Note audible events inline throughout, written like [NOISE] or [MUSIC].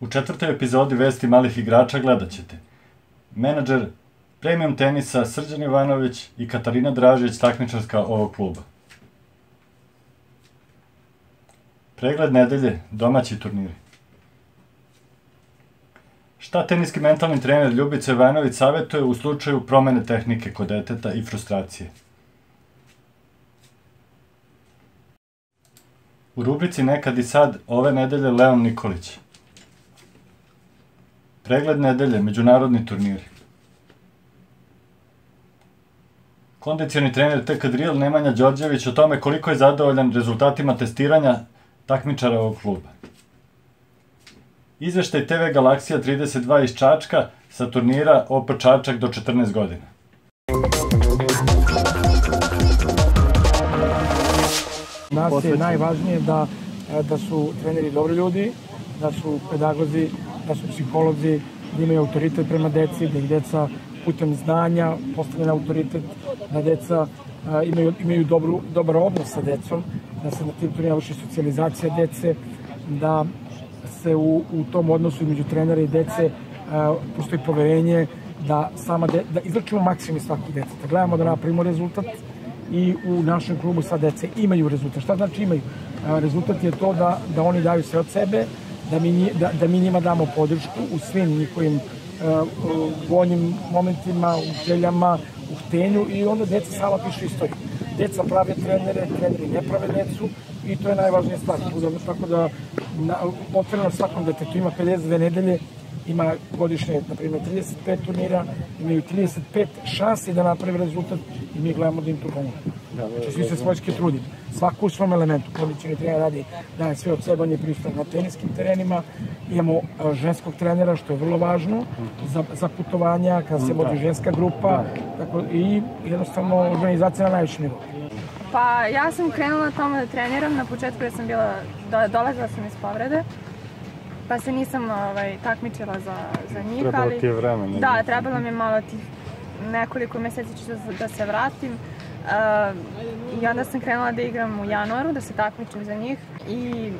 U četvrtoj epizodi Vesti malih igrača gledat ćete. Menadžer premium tenisa Srđan Ivanović i Katarina Dražić, takmičarska ovog kluba. Pregled nedelje, domaći turniri. Šta teniski mentalni trener Ljubica Ivanović savjetuje u slučaju promene tehnike kod deteta i frustracije? U rubrici Nekad i sad ove nedelje Leon Nikolić. Pregled nedelje, međunarodni turniri. Kondicioni trener TK Drill Nemanja Đorđević o tome koliko je zadovoljan rezultatima testiranja takmičara ovog kluba. Izveštaj TV Galaksija 32 iz Čačka sa turnira OP Čačak do 14 godina. Nas je najvažnije da, da su treneri dobri ljudi, da su pedagozi, da su psiholozi, da imaju autoritet prema deci, da ih deca putem znanja postavljena autoritet, da deca imaju, imaju dobru, dobar odnos sa decom, da se na tim turnirima vrši socijalizacija dece, da se u, u tom odnosu između trenera i dece a, postoji poverenje da sama de, da izvrčimo maksimum iz svakog dece, da gledamo da napravimo rezultat i u našem klubu sva dece imaju rezultat. Šta znači imaju? A, rezultat je to da, da oni daju sve od sebe, da mi, da, da mi njima damo podršku u svim njihovim voljnim momentima, u željama, u htenju i onda deca sama pišu istoriju. Deca prave trenere, treneri ne prave decu i to je najvažnija stvar. Tako da, na, potrebno svakom detetu ima 52 nedelje, ima godišnje, na primjer, 35 turnira, imaju 35 šansi da naprave rezultat i mi gledamo da im to pomogu. Znači, svi se svojski trudimo. Svako u svom elementu. Kondicijni trener radi, daje sve od sebe, on je pristup na teniskim terenima. Imamo ženskog trenera, što je vrlo važno, za, za putovanja, kada se vodi ženska grupa, tako, i jednostavno organizacija na najvišem nivou. Pa ja sam krenula tamo da treniram, na početku ja sam bila, do, dolazila sam iz povrede, pa se nisam ovaj, takmičila za, za njih. Trebalo ali, ti je vremena. Da, trebalo mi je malo tih nekoliko meseci da, da se vratim. Uh, I onda sam krenula da igram u januaru, da se takmičim za njih i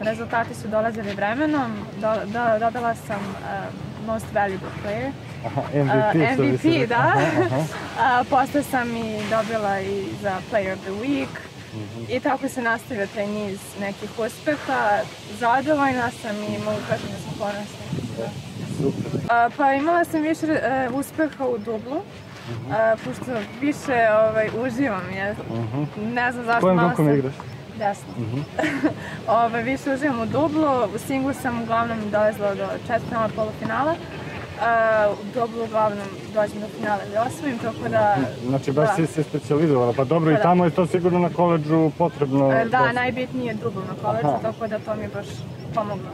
rezultati su dolazili vremenom. Do, do, dobila sam uh, most valuable player. Aha, MVP, uh, MVP, da. Aha, aha. [LAUGHS] uh, posle sam i dobila i za Player of the Week. Mm -hmm. I tako se nastavio taj niz nekih uspeha. Zadovoljna sam i mogu kažem da sam ponosna. Super. Uh, pa imala sam više uh, uspeha u dublu. Uh -huh. uh, pošto više ovaj, uživam, je. Uh -huh. ne znam zašto. Kojim rukom igraš? Desno. Uh [LAUGHS] -huh. Ove, više uživam u dublu, u singlu sam uglavnom dolazila do četvrtfinala polufinala. Uh, u dublu uglavnom dođem do finala i osvojim, tako da... Znači baš da. si se specializovala, pa dobro Pa i da. tamo je to sigurno na koleđžu potrebno. E, Da, dosta. najbitnije je dublo na koleđu, Aha. tako da to mi je baš pomoglo.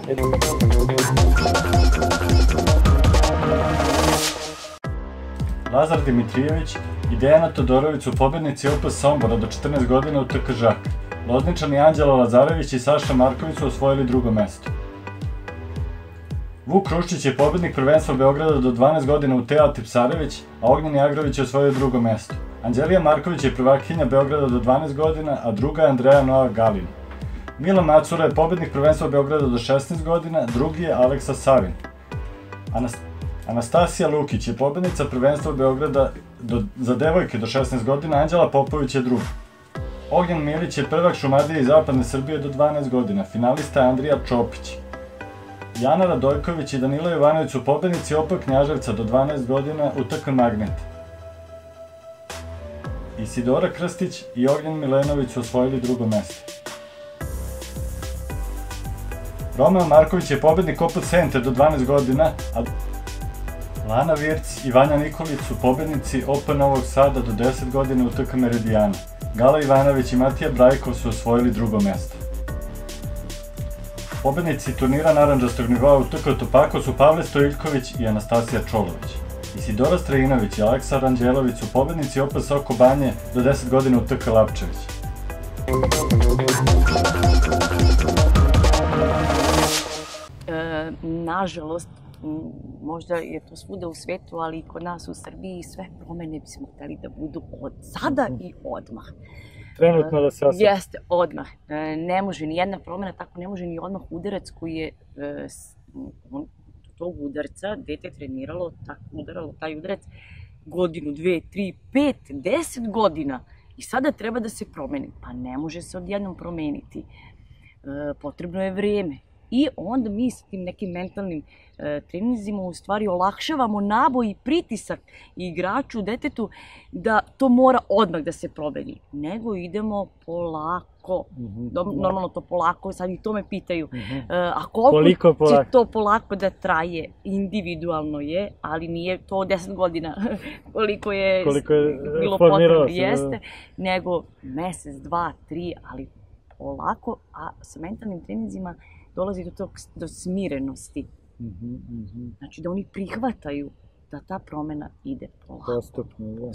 Lazar Dimitrijević i Dejana Todorović su pobednici OP Sombora do 14 godina u TK Žak. Lozničani Anđela Lazarević i Saša Marković su osvojili drugo mesto. Vuk Kruščić je pobednik prvenstva Beograda do 12 godina u Teat Tipsarević, a Ognjen Jagrović je osvojio drugo mesto. Anđelija Marković je prvakinja Beograda do 12 godina, a druga je Andreja Nova Galin. Mila Macura je pobednik prvenstva Beograda do 16 godina, drugi je Aleksa Savin. Anas Anastasija Lukić je pobednica prvenstva Beograda do, za devojke do 16 godina, Anđela Popović je druga. Ognjen Milić je prvak Šumadije iz zapadne Srbije do 12 godina, finalista je Andrija Čopić. Jana Radojković i Danilo Jovanović su pobednici OP Knjaževca do 12 godina u TK Magnet. Isidora Krstić i Ognjen Milenović su osvojili drugo mesto. Romeo Marković je pobednik OP Center do 12 godina, a Lana Virc i Vanja Nikolić su pobednici OP Novog Sada do 10 godina u TK Meridijana. Gala Ivanović i Matija Brajkov su osvojili drugo mesto. Pobednici turnira naranđastog nivoa u TK Topako su Pavle Stojiljković i Anastasija Čolović. Isidora Strajinović i Aleksa Ranđelović su pobednici OP Soko Banje do 10 godina u TK Lapčević. e, nažalost, možda je to svuda u svetu, ali i kod nas u Srbiji sve promene bismo hteli da budu od sada i odmah. Trenutno da se osjeti. Jeste, odmah. E, Ne može ni jedna promena, tako ne može ni odmah udarac koji je e, s- on, tog udarca, dete treniralo, tako udaralo taj udarac godinu, dve, tri, pet, deset godina i sada treba da se promeni. Pa ne može se odjednom promeniti. E, potrebno je vreme. I onda mi s tim nekim mentalnim e, treninzima u stvari olakšavamo naboj i pritisak igraču, detetu, da to mora odmah da se promeni. Nego idemo polako. Mhm. Dom- Normalno to polako, sad i to me pitaju. E, a koliko, Koliko polako? će to polako da traje? Individualno je, ali nije to 10 godina [LAUGHS] koliko je, Koliko je, e, bilo potrebno, da. jeste, nego mesec, dva, tri, ali polako, a sa mentalnim treninzima dolazi do tog, do smirenosti. Mhm, mhm. Znači da oni prihvataju da ta promena ide polako. Postupno, da.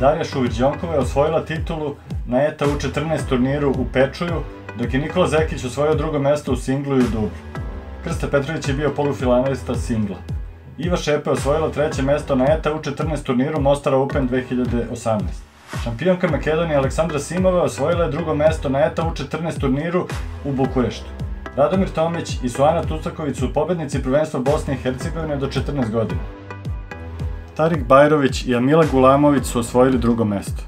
Darija Šuvić-Đonkova je osvojila titulu na ETA U14 turniru u Pečuju, dok je Nikola Zekić osvojio drugo mesto u singlu i u dublu. Krsta Petrović je bio polufinalista singla. Iva Šepe je osvojila treće mesto na ETA U14 turniru Mostar Open 2018. Šampionka Makedonije Aleksandra Simova osvojila je drugo mesto na ETA U14 turniru u Bukureštu. Radomir Tomić i Suana Tucaković su pobednici prvenstva Bosne i Hercegovine do 14 godina. Tarik Bajrović i Amila Gulamović su osvojili drugo mesto.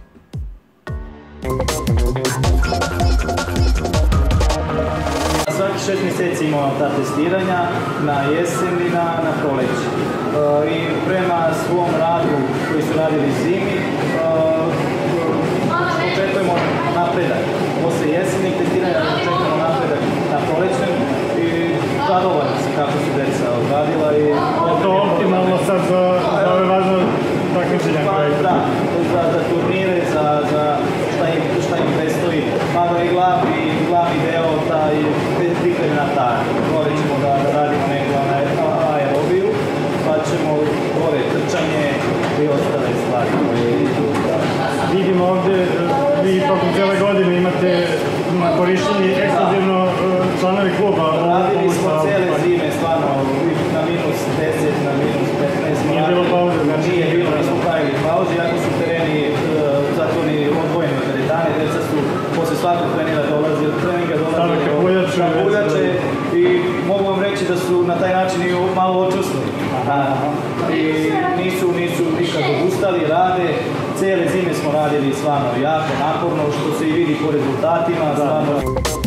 Svaki šest mjeseci imamo ta testiranja na jesen i na, na proleće. E, I prema svom radu koji su radili zimi, e, očekujemo napredak. Posle jesenjeg testiranja očekujemo napredak na prolećem i zadovoljan sam kako su deca odradila i Je to optimalno sad za, za ove važne takmičenja Pa, koje da, za, za turnire, za, za šta, im, šta im predstoji. Mada i glavni, glavni deo, taj pripremna ta. Gore ćemo da, da radimo neku aerobiju, pa ćemo gore trčanje i ostale stvari koje idu. Da. Vidimo ovde, vi tokom cijele godine imate na korišćenje ekskluzivno e, članovi kluba. Radili smo cele zime, stvarno, na minus 10, na minus 15. smo Nije bilo pauze, znači? Nije bilo, nismo pravili pauze, iako su tereni uh, zatvoreni odvojeni od teretane, deca su posle svakog treninga dolazi Stavljaju kapuljače, do- kapuljače i mogu vam reći da su na taj način i malo očusnuli. I nisu, nisu nikad odustali, rade, cele zime smo radili stvarno jako naporno, što se i vidi po rezultatima, stvarno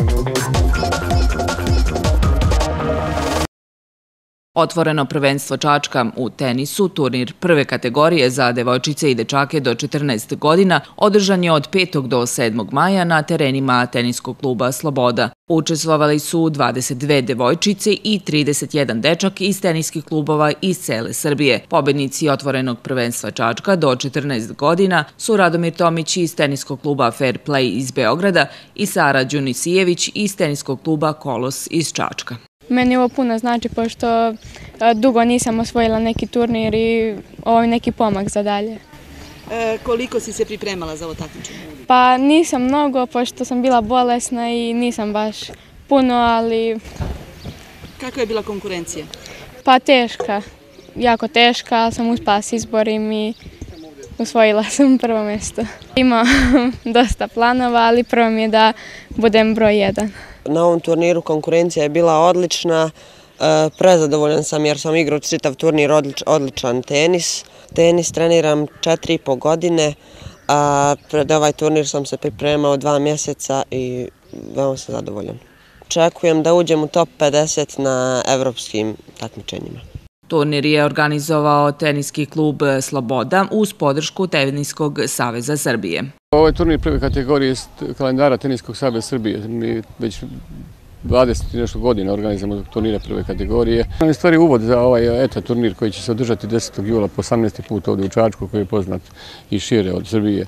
Otvoreno prvenstvo Čačka u tenisu, turnir prve kategorije za devojčice i dečake do 14 godina, održan je od 5. do 7. maja na terenima teniskog kluba Sloboda. Učestvovali su 22 devojčice i 31 dečak iz teniskih klubova iz cele Srbije. Pobednici otvorenog prvenstva Čačka do 14 godina su Radomir Tomić iz teniskog kluba Fair Play iz Beograda i Sara Đunisijević iz teniskog kluba Kolos iz Čačka. Meni ovo puno znači pošto dugo nisam osvojila neki turnir i ovo je neki pomak za dalje. E, koliko si se pripremala za ovo takmičenje? Pa nisam mnogo pošto sam bila bolesna i nisam baš puno, ali Kakva je bila konkurencija? pa teška, jako teška, ali sam uspela se izborim i osvojila sam prvo mjesto. Imam [LAUGHS] dosta planova, ali prvo mi je da budem broj jedan. Na ovom turniru konkurencija je bila odlična. E, prezadovoljan sam jer sam igrao čitav turnir odlič, odličan tenis. Tenis treniram četiri i po godine, a pred ovaj turnir sam se pripremao dva mjeseca i veoma sam zadovoljan. Očekujem da uđem u top 50 na evropskim takmičenjima. Turnir je organizovao teniski klub Sloboda uz podršku Teniskog saveza Srbije. Ovo je turnir prve kategorije kalendara Teniskog saveza Srbije. Mi već 20 nešto godina organizamo turnire prve kategorije. Je stvari uvod za ovaj ETA turnir koji će se održati 10. jula po 18. put ovdje u Čačku koji je poznat i šire od Srbije.